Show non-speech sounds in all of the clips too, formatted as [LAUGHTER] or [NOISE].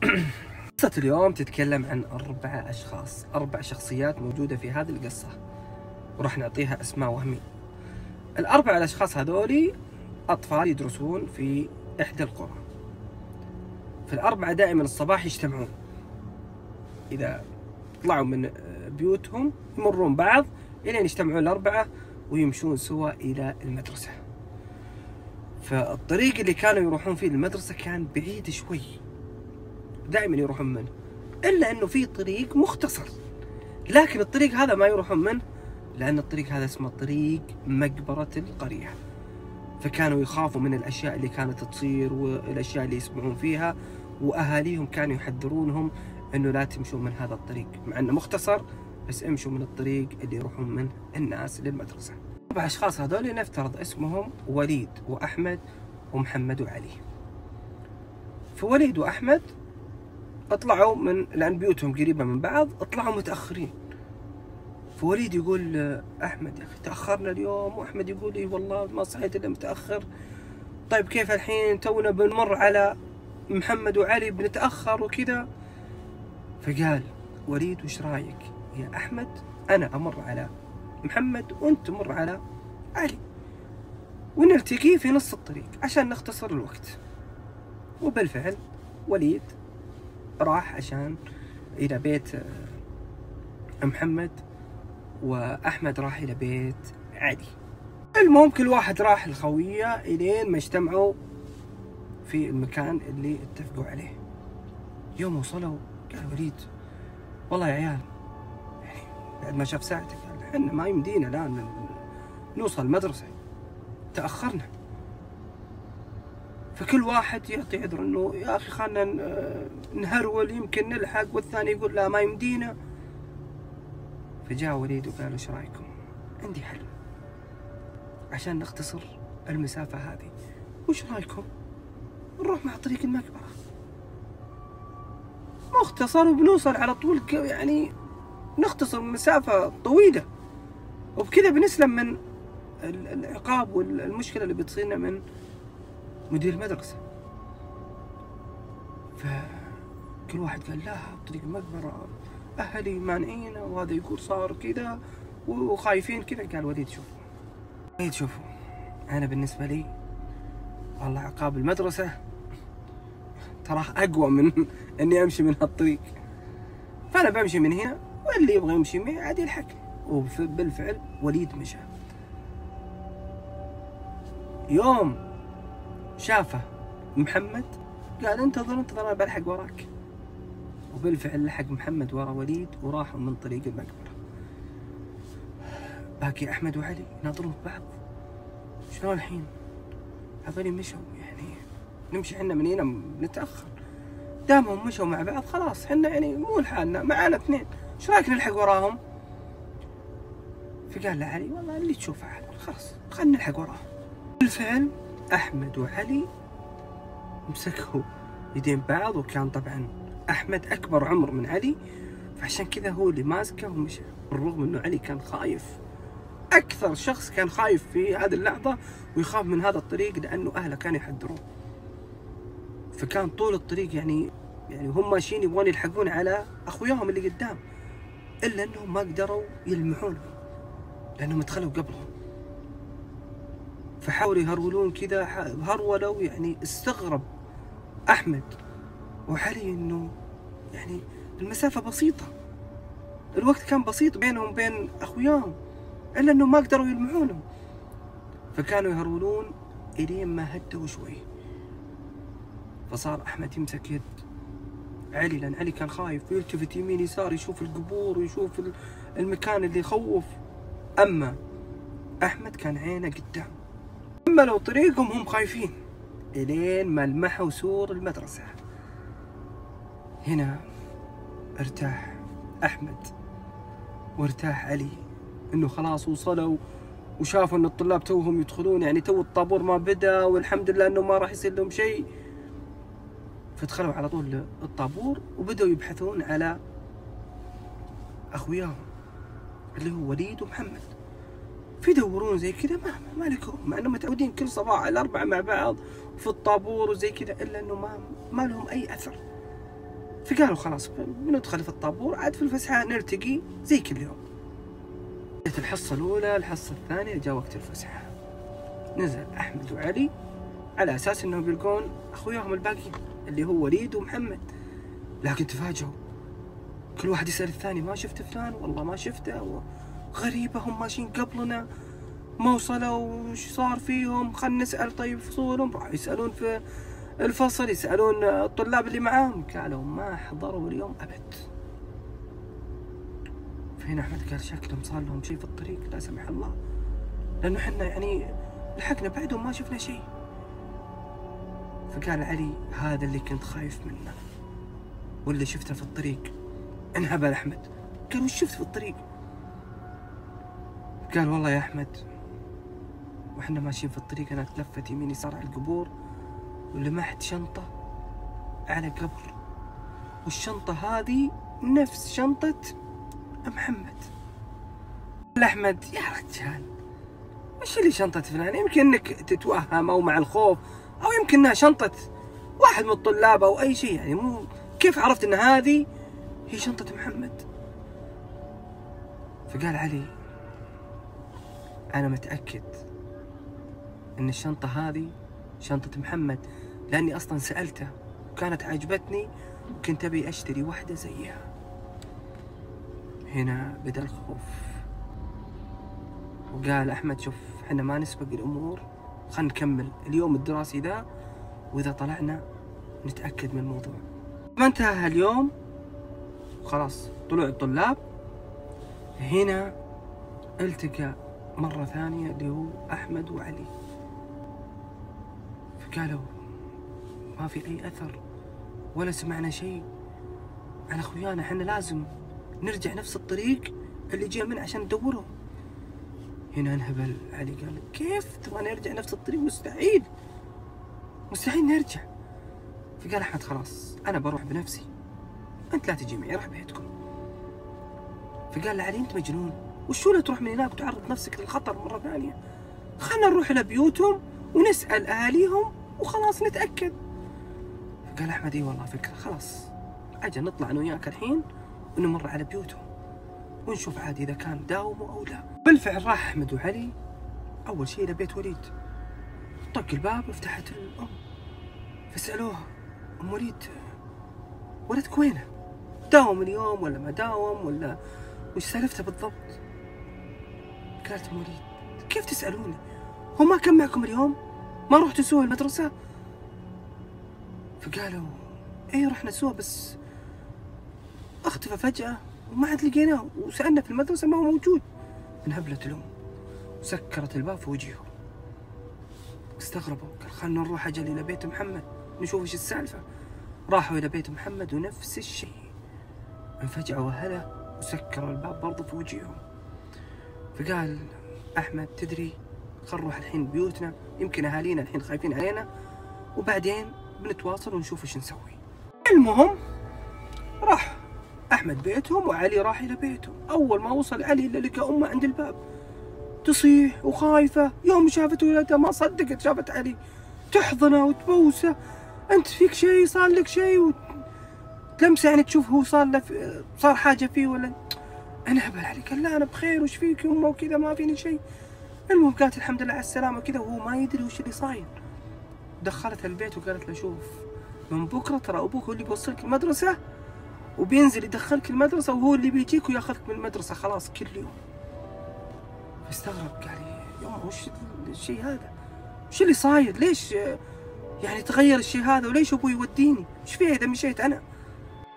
[COUGHS] قصة اليوم تتكلم عن أربعة أشخاص أربع شخصيات موجودة في هذه القصة. وراح نعطيها أسماء وهمية. الأربع الأشخاص هذولي أطفال يدرسون في إحدى القرى. في الأربعة دائما الصباح يجتمعون. إذا طلعوا من بيوتهم يمرون بعض إلين يجتمعون الأربعة ويمشون سوا إلى المدرسة. فالطريق اللي كانوا يروحون فيه المدرسة كان بعيد شوي. دائما يروحون منه إلا أنه في طريق مختصر. لكن الطريق هذا ما يروحون منه لأن الطريق هذا اسمه طريق مقبرة القرية. فكانوا يخافوا من الأشياء اللي كانت تصير والأشياء اللي يسمعون فيها وأهاليهم كانوا يحذرونهم أنه لا تمشوا من هذا الطريق. مع أنه مختصر بس امشوا من الطريق اللي يروحون منه الناس للمدرسة. أربع أشخاص هذول نفترض اسمهم وليد وأحمد ومحمد وعلي. فوليد وأحمد اطلعوا من لأن بيوتهم قريبة من بعض اطلعوا متأخرين. فوليد يقول أحمد يا أخي تأخرنا اليوم. وأحمد يقول إي والله ما صحيت إلا متأخر. طيب كيف الحين؟ تونا بنمر على محمد وعلي بنتأخر وكذا. فقال وليد وش رأيك؟ يا أحمد أنا أمر على محمد وأنت تمر على علي. ونلتقي في نص الطريق عشان نختصر الوقت. وبالفعل وليد راح عشان إلى بيت محمد وأحمد راح إلى بيت علي. المهم كل واحد راح الخوية إلين ما اجتمعوا في المكان اللي اتفقوا عليه. يوم وصلوا قال وليد والله يا عيال يعني بعد ما شاف ساعته قال إحنا ما يمدينا الآن نوصل المدرسة. تأخرنا. فكل واحد يعطي عذر إنه يا أخي خلنا نهرول يمكن نلحق والثاني يقول لا ما يمدينا. فجاء وليد وقال إيش رأيكم؟ عندي حل عشان نختصر المسافة هذه. وش رأيكم؟ نروح مع طريق المقبرة. مختصر وبنوصل على طول يعني نختصر مسافة طويلة. وبكذا بنسلم من العقاب والمشكلة اللي بتصيرنا من مدير المدرسة. فكل واحد قال لا طريق المقبرة أهلي مانعينا وهذا يقول صار كذا وخايفين كذا. قال وليد شوفوا وليد شوفوا أنا بالنسبة لي والله عقاب المدرسة. تراه أقوى من إني أمشي من هالطريق. فأنا بمشي من هنا واللي يبغى يمشي معي عاد يلحق وبالفعل وليد مشى. يوم شافه محمد قال انتظر انتظر أنا بلحق وراك. وبالفعل لحق محمد ورا وليد وراحوا من طريق المقبرة. باقي أحمد وعلي يناظرون بعض. شلون الحين؟ هذول مشوا يعني نمشي إحنا من هنا نتأخر. دامهم مشوا مع بعض خلاص إحنا يعني مو لحالنا معانا اثنين. إيش رايك نلحق وراهم؟ فقال له علي والله اللي تشوفه عاد خلاص خلينا نلحق وراهم. بالفعل أحمد وعلي مسكوا يدين بعض وكان طبعا أحمد أكبر عمر من علي فعشان كذا هو اللي ماسكه ومشى بالرغم إنه علي كان خايف. أكثر شخص كان خايف في هذه اللحظة ويخاف من هذا الطريق لأنه أهله كانوا يحذرون. فكان طول الطريق يعني يعني هم ماشيين يبغون يلحقون على أخوياهم اللي قدام إلا إنهم ما قدروا يلمحونهم لأنهم دخلوا قبلهم. فحاولوا يهرولون كذا هرولوا يعني استغرب أحمد وعلي إنه يعني المسافة بسيطة. الوقت كان بسيط بينهم وبين أخوياهم إلا إنه ما قدروا يلمعونهم فكانوا يهرولون إلين ما هدوا شوي. فصار أحمد يمسك يد علي لأن علي كان خايف. ويلتفت يمين يسار يشوف القبور ويشوف المكان اللي يخوف. أما أحمد كان عينه قدام. لو طريقهم هم خايفين إلين ما لمحوا سور المدرسة. هنا أرتاح أحمد وأرتاح علي إنه خلاص وصلوا وشافوا إن الطلاب توهم يدخلون يعني تو الطابور ما بدأ والحمد لله إنه ما راح يصير لهم شيء. فدخلوا على طول الطابور وبدأوا يبحثون على أخوياهم اللي هو وليد ومحمد. فيدورون زي كذا ما ما لكم مع إنهم متعودين كل صباح الاربعه مع بعض وفي الطابور وزي كذا إلا إنه ما ما لهم أي أثر. فقالوا خلاص بندخل في الطابور عاد في الفسحة نلتقي زي كل يوم. جت الحصة الأولى الحصة الثانية جاء وقت الفسحة. نزل أحمد وعلي على أساس أنهم بيلقون أخوياهم الباقيين اللي هو وليد ومحمد. لكن تفاجئوا كل واحد يسأل الثاني ما شفت فلان؟ والله ما شفته. غريبة هم ماشيين قبلنا. ما وصلوا وش صار فيهم؟ خلنا نسأل طيب فصولهم. راحوا يسألون في الفصل يسألون الطلاب اللي معاهم. قالوا ما حضروا اليوم أبد. فهنا أحمد قال شكلهم صار لهم شيء في الطريق لا سمح الله. لأنه حنا يعني لحقنا بعدهم ما شفنا شيء فقال علي هذا اللي كنت خايف منه. واللي شفته في الطريق. انهبل أحمد. قال وش شفت في الطريق؟ قال والله يا أحمد وإحنا ماشيين في الطريق أنا تلفت يمين يسار على القبور ولمحت شنطة على قبر. والشنطة هذه نفس شنطة محمد. أحمد يا رجال وش اللي شنطة فلان؟ يمكن إنك تتوهم أو مع الخوف أو يمكن إنها شنطة واحد من الطلاب أو أي شيء يعني مو كيف عرفت إن هذه هي شنطة محمد؟ فقال علي أنا متأكد إن الشنطة هذه شنطة محمد لأني أصلا سألته وكانت عجبتني وكنت أبي أشتري واحدة زيها. هنا بدأ الخوف. وقال أحمد شوف إحنا ما نسبق الأمور خلينا نكمل. اليوم الدراسي ذا وإذا طلعنا نتأكد من الموضوع. ما انتهى اليوم خلاص طلوع الطلاب. هنا التقى مرة ثانية اللي هو أحمد وعلي. فقالوا ما في أي أثر ولا سمعنا شيء. عن أخويانا إحنا لازم نرجع نفس الطريق اللي جينا منه عشان ندورهم هنا انهبل علي قال كيف تبغى نرجع نفس الطريق؟ مستحيل. مستحيل نرجع. فقال أحمد خلاص أنا بروح بنفسي. أنت لا تجي معي راح بيتكم. فقال له علي أنت مجنون. وشو تروح من هناك وتعرض نفسك للخطر مرة ثانية؟ خلنا نروح إلى بيوتهم ونسأل أهاليهم وخلاص نتأكد. فقال أحمد إي والله فكرة. خلاص أجل نطلع أنا وياك الحين ونمر على بيوتهم ونشوف عاد إذا كان داوموا أو لا. بالفعل راح أحمد وعلي. أول شيء إلى بيت وليد. طق الباب وفتحت الأم. فسألوها أم وليد ولدك وينه؟ داوم اليوم ولا ما داوم ولا وش سالفته بالضبط؟ قالت ام وليد كيف تسألوني؟ هو ما كان معكم اليوم؟ ما رحتوا سوا المدرسة؟ فقالوا إيه رحنا سوا بس أختفى فجأة وما عاد لقيناه وسألنا في المدرسة ما هو موجود انهبلت الأم وسكرت الباب في وجههم استغربوا قال خلنا نروح أجل إلى بيت محمد نشوف إيش السالفة راحوا إلى بيت محمد ونفس الشيء انفجعوا أهله وسكروا الباب برضه في وجههم فقال أحمد تدري خل نروح الحين بيوتنا يمكن أهالينا الحين خايفين علينا وبعدين بنتواصل ونشوف إيش نسوي. المهم راح أحمد بيتهم وعلي راح إلى بيته. أول ما وصل علي إلا لقى أمه عند الباب. تصيح وخايفة. يوم شافت ولدها ما صدقت شافت علي. تحضنه وتبوسه. أنت فيك شيء؟ صار لك شيء؟ وتلمسه يعني تشوف هو صار له صار حاجة فيه ولا أنا هبل علي قال لا أنا بخير وش فيك؟ يا أمه وكذا ما فيني شيء. المهم قالت الحمد لله على السلامة وكذا وهو ما يدري وش اللي صاير. دخلتها البيت وقالت له شوف من بكرة ترى أبوك هو اللي بيوصلك المدرسة وبينزل يدخلك المدرسة وهو اللي بيجيك وياخذك من المدرسة خلاص كل يوم. فاستغرب قال يا يما وش الشيء هذا؟ وش اللي صاير؟ ليش يعني تغير الشيء هذا؟ وليش أبوي يوديني؟ وش فيها إذا مشيت أنا؟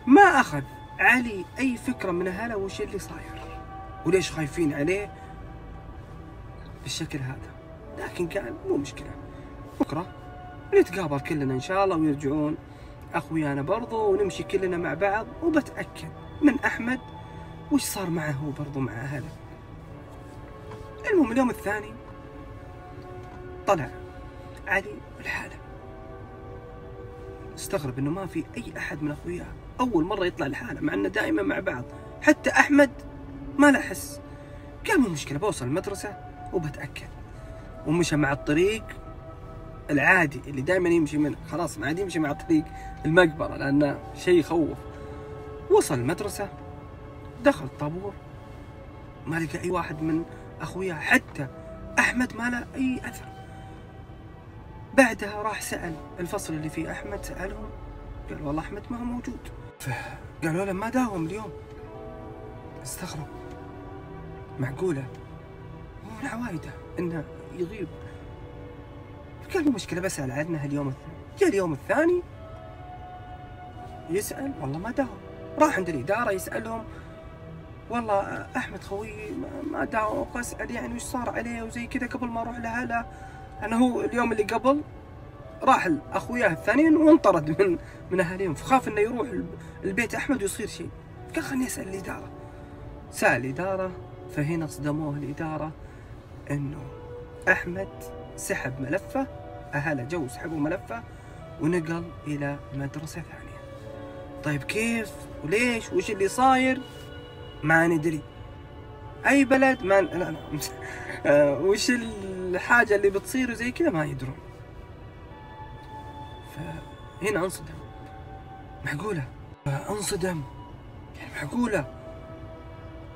ما أخذ. علي أي فكرة من اهله وش اللي صاير؟ وليش خايفين عليه بالشكل هذا؟ لكن قال مو مشكلة. بكرة نتقابل كلنا إن شاء الله ويرجعون أخويانا برضو ونمشي كلنا مع بعض. وبتأكد من أحمد وش صار معه هو برضو مع أهله. المهم اليوم الثاني طلع علي الحالة استغرب إنه ما في أي أحد من أخوياه. أول مرة يطلع الحالة مع إنه دائما مع بعض. حتى أحمد ما له حس. قال مو مشكلة بوصل المدرسة وبتأكد. ومشى مع الطريق العادي اللي دائما يمشي منه. خلاص ما عاد يمشي مع طريق المقبرة لأنه شيء يخوف. وصل المدرسة دخل الطابور. ما لقى أي واحد من أخوياه حتى أحمد ما له أي أثر. بعدها راح سأل الفصل اللي فيه أحمد سألهم. قال والله أحمد ما هو موجود. فقالوا له ما داوم اليوم. استغرب. معقولة؟ هو من عوايده إنه يغيب. قال مشكلة بسأل عنه اليوم الثاني جاء اليوم الثاني. يسأل والله ما داوم. راح عند الإدارة يسألهم والله أحمد خوي ما داوم أسأل يعني وش صار عليه وزي كذا قبل ما أروح لهلا أنا هو اليوم اللي قبل راح أخوياه الثانيين وانطرد من من اهاليهم فخاف إنه يروح البيت أحمد ويصير شيء قال خليني أسأل الإدارة. سأل الإدارة فهنا صدموه الإدارة إنه أحمد سحب ملفه اهله جو سحبوا ملفه ونقل إلى مدرسة ثانية. طيب كيف؟ وليش؟ وش اللي صاير؟ ما ندري. أي بلد؟ ما لا لا. [LAUGHS] آه، وش الحاجة اللي بتصير وزي كذا؟ ما يدرون. فهنا انصدم معقولة؟ انصدم يعني معقولة؟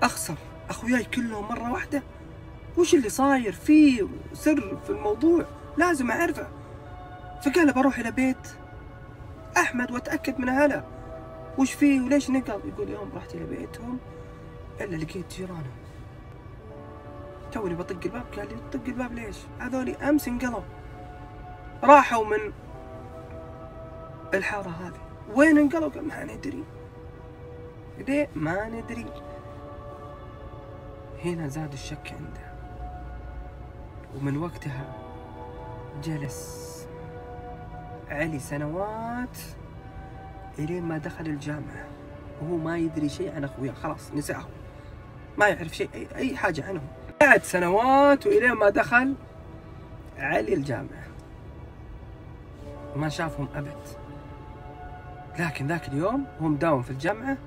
أخسر أخوياي كلهم مرة واحدة؟ وش اللي صاير في سر في الموضوع؟ لازم أعرفه. فقال بروح إلى بيت أحمد وأتأكد من اهله وش فيه وليش نقل يقول يوم رحت إلى بيتهم إلا لقيت جيرانه توني بطق الباب قال لي طق الباب ليش؟ هذولي أمس انقلوا راحوا من الحارة هذه. وين انقلوا ما ندري. ليه؟ ما ندري. هنا زاد الشك عنده. ومن وقتها جلس علي سنوات إلين ما دخل الجامعة. وهو ما يدري شيء عن أخوياه خلاص نساهم ما يعرف شيء أي, أي حاجة عنهم قعد سنوات وإلين ما دخل علي الجامعة. وما شافهم أبد. لكن ذاك اليوم هو مداوم في الجامعة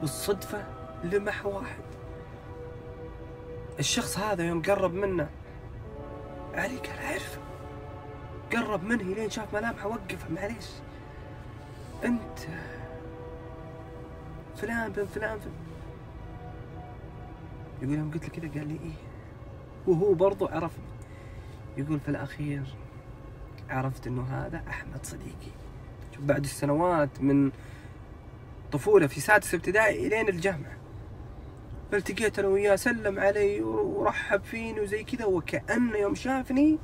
بالصدفة لمح واحد. الشخص هذا يوم قرب منه. علي قال أعرفه قرب منه لين شاف ملامحه وقفه. معليش. أنت فلان بن فلان بن يقول يوم قلت له كذا قال لي إيه. وهو برضو عرفني. يقول في الأخير عرفت إنه هذا أحمد صديقي. بعد السنوات من طفولة في سادس ابتدائي إلين الجامعة. فالتقيت أنا وياه سلم علي ورحب فيني وزي كذا وكأنه يوم شافني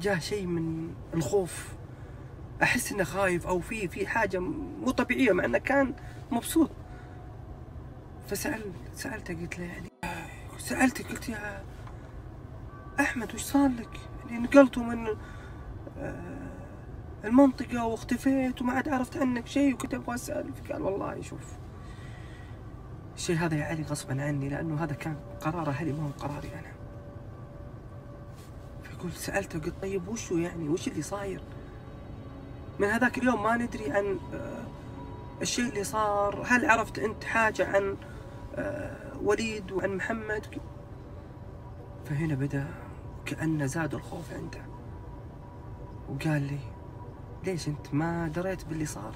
جاه شيء من الخوف. أحس إنه خايف أو في في حاجة مو طبيعية مع إنه كان مبسوط. فسأل سألته قلت له يعني سألته قلت يا أحمد وش صار لك؟ يعني نقلتوا من آه المنطقة واختفيت وما عاد عرفت عنك شيء وكنت أبغى أسأل قال والله شوف الشيء هذا يا علي غصبا عني لأنه هذا كان قرار أهلي ما هو قراري أنا. فيقول سألته قلت طيب وشو يعني؟ وش اللي صاير؟ من هذاك اليوم ما ندري عن آه، الشيء اللي صار. هل عرفت أنت حاجة عن آه، وليد وعن محمد؟ فهنا بدأ كأنه زاد الخوف عنده. وقال لي ليش انت ما دريت باللي صار؟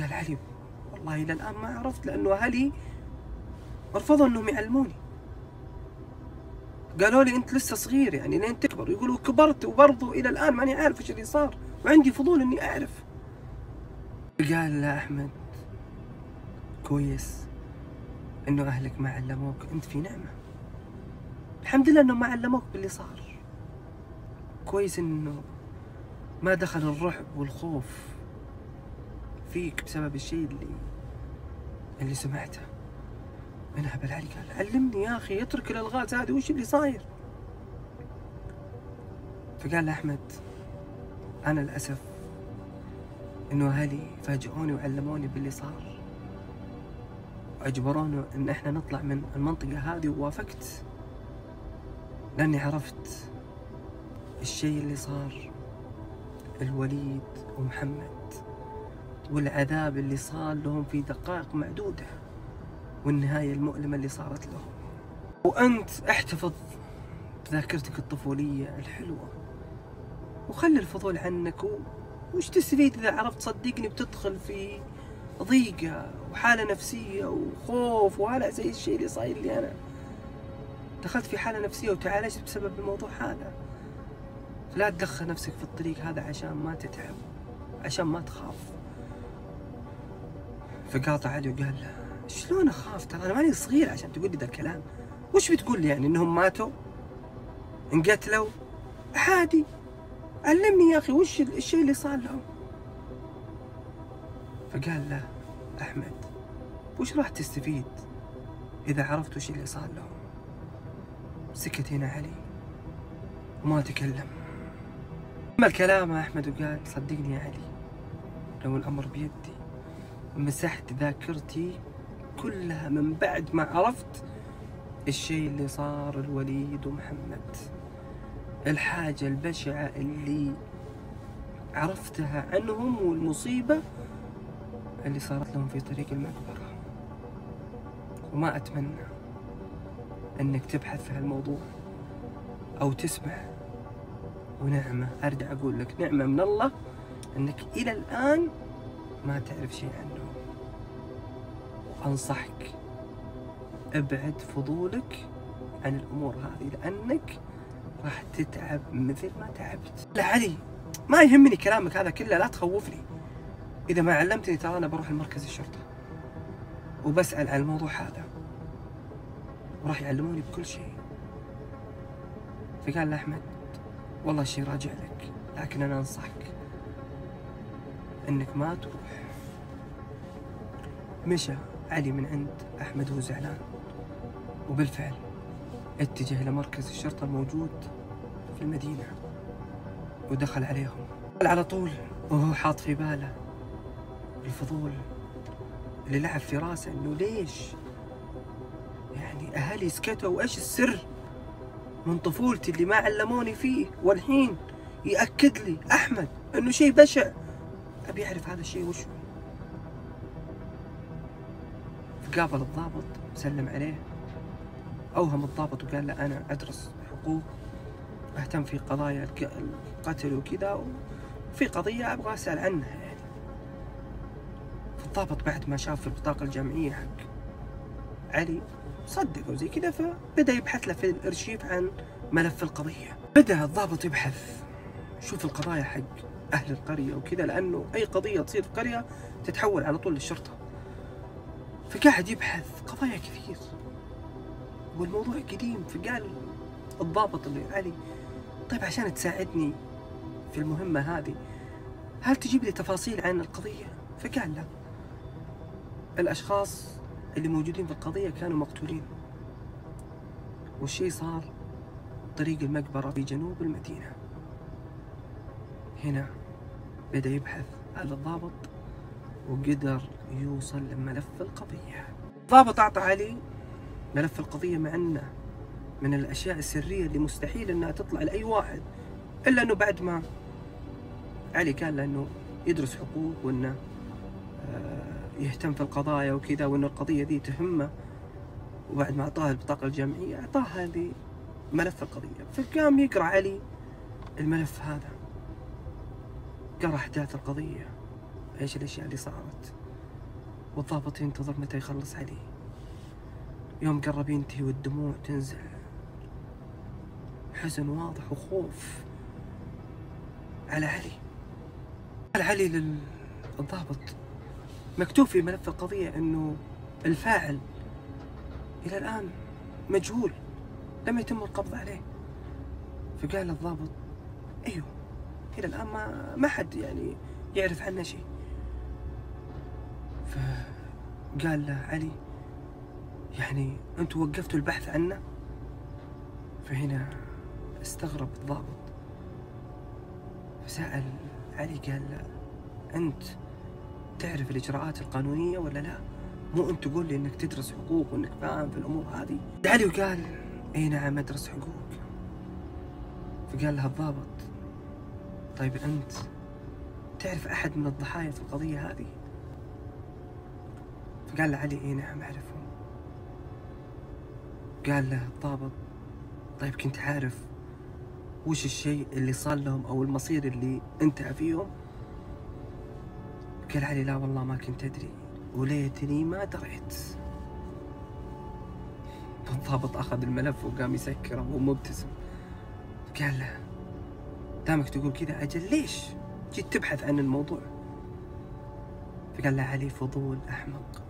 قال علي والله إلى الآن ما عرفت لأنه أهلي رفضوا إنهم يعلموني. قالوا لي أنت لسه صغير يعني لين تكبر. يقولوا كبرت وبرضو إلى الآن ماني عارف إيش اللي صار. وعندي فضول إني أعرف. قال لا أحمد كويس إنه أهلك ما علموك. أنت في نعمة. الحمد لله إنهم ما علموك باللي صار. كويس إنه ما دخل الرعب والخوف فيك بسبب الشيء اللي اللي سمعته. هبل علي قال علمني يا أخي اترك الإلغاز هذه. وش اللي صاير؟ فقال له أحمد أنا للأسف إنه أهلي فاجئوني وعلموني باللي صار. واجبروني إن إحنا نطلع من المنطقة هذه. ووافقت لأني عرفت الشيء اللي صار. الوليد ومحمد والعذاب اللي صار لهم في دقائق معدودة والنهاية المؤلمة اللي صارت لهم. وأنت احتفظ بذاكرتك الطفولية الحلوة وخلي الفضول عنك وش تستفيد إذا عرفت صدقني بتدخل في ضيقة وحالة نفسية وخوف وهلا زي الشيء اللي صاير لي أنا. دخلت في حالة نفسية وتعالجت بسبب الموضوع هذا. لا تدخل نفسك في الطريق هذا عشان ما تتعب عشان ما تخاف. فقاطع علي وقال له شلون أخاف؟ ترى أنا ماني صغير عشان تقول لي ذا الكلام. وش بتقول لي يعني إنهم ماتوا؟ انقتلوا؟ عادي. علمني يا أخي وش الشيء اللي صار لهم؟ فقال له أحمد وش راح تستفيد إذا عرفت وش اللي صار لهم؟ سكت هنا علي وما تكلم كمل كلامه أحمد؟ وقال صدقني يا علي لو الأمر بيدي مسحت ذاكرتي كلها من بعد ما عرفت الشيء اللي صار الوليد ومحمد. الحاجة البشعة اللي عرفتها عنهم والمصيبة اللي صارت لهم في طريق المقبرة. وما أتمنى أنك تبحث في هالموضوع أو تسمع ونعمة أرجع أقول لك نعمة من الله أنك إلى الآن ما تعرف شيء عنه. وأنصحك أبعد فضولك عن الأمور هذه لأنك راح تتعب مثل ما تعبت. لا علي ما يهمني كلامك هذا كله لا تخوفني. إذا ما علمتني ترى أنا بروح المركز الشرطة وبسأل عن الموضوع هذا. وراح يعلموني بكل شيء. فقال له أحمد والله الشيء راجع لك لكن أنا أنصحك إنك ما تروح. مشى علي من عند أحمد وهو زعلان. وبالفعل اتجه إلى مركز الشرطة الموجود في المدينة ودخل عليهم. على طول وهو حاط في باله الفضول اللي لعب في راسه إنه ليش؟ يعني أهلي سكتوا وإيش السر؟ من طفولتي اللي ما علموني فيه والحين يأكد لي أحمد إنه شيء بشع. أبي أعرف هذا الشيء وش قابل الضابط سلم عليه. أوهم الضابط وقال له أنا أدرس حقوق أهتم في قضايا القتل وكذا وفي قضية أبغى أسأل عنها يعني. فالضابط بعد ما شاف البطاقة الجامعيه حق علي صدق وزي كذا فبدأ يبحث له في الأرشيف عن ملف القضية. بدأ الضابط يبحث. شوف القضايا حق أهل القرية وكذا لأنه أي قضية تصير في قرية تتحول على طول للشرطة. فقاعد يبحث قضايا كثير. والموضوع قديم فقال الضابط اللي علي طيب عشان تساعدني في المهمة هذه هل تجيب لي تفاصيل عن القضية؟ فقال لا الأشخاص اللي موجودين في القضية كانوا مقتولين. والشيء صار طريق المقبرة في جنوب المدينة. هنا بدأ يبحث على الضابط وقدر يوصل لملف القضية. الضابط أعطى علي ملف القضية مع أنه من الأشياء السرية اللي مستحيل أنها تطلع لأي واحد إلا أنه بعد ما علي قال له أنه يدرس حقوق وأنه يهتم في القضايا وكذا وأنه القضية دي تهمه. وبعد ما أعطاه البطاقة الجامعية أعطاه هذه ملف القضية. فقام يقرأ علي الملف هذا. قرأ أحداث القضية. إيش الأشياء اللي صارت. والضابط ينتظر متى يخلص عليه يوم قرب ينتهي والدموع تنزل. حزن واضح وخوف على علي. قال علي للضابط. مكتوب في ملف القضية إنه الفاعل إلى الآن مجهول لم يتم القبض عليه. فقال الضابط أيوه إلى الآن ما ما حد يعني يعرف عنه شيء. فقال له علي يعني أنتوا وقفتوا البحث عنه؟ فهنا استغرب الضابط. فسأل علي قال لا أنت تعرف الإجراءات القانونية ولا لا؟ مو أنت تقول لي أنك تدرس حقوق وأنك فاهم في الأمور هذه. علي وقال إي نعم أدرس حقوق. فقال له الضابط طيب أنت تعرف أحد من الضحايا في القضية هذه؟ فقال له علي إي نعم أعرفه قال له الضابط طيب كنت عارف وش الشيء اللي صار لهم أو المصير اللي انتهى فيهم؟ قال علي لا والله ما كنت أدري. وليتني ما دريت. الضابط أخذ الملف وقام يسكره وهو مبتسم. قال له دامك تقول كذا أجل ليش جيت تبحث عن الموضوع؟ فقال له علي فضول أحمق.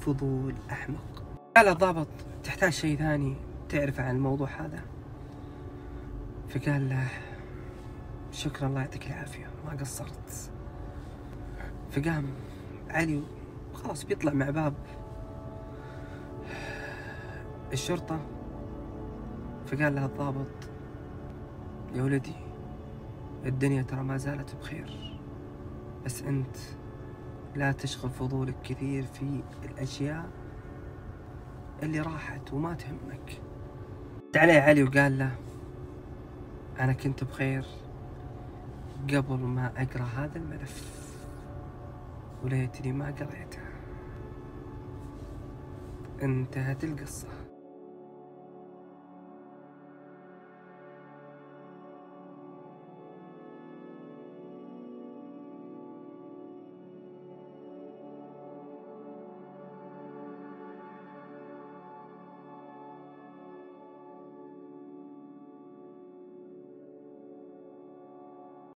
فضول أحمق. قال الضابط تحتاج شيء ثاني تعرف عن الموضوع هذا؟ فقال له شكرا الله يعطيك العافية ما قصرت. فقام علي خلاص بيطلع مع باب. الشرطة فقال له الضابط يا ولدي الدنيا ترى ما زالت بخير بس أنت لا تشغل فضولك كثير في الأشياء اللي راحت وما تهمك. عليه علي وقال له أنا كنت بخير قبل ما أقرأ هذا الملف. وليتني ما قريته انتهت القصة.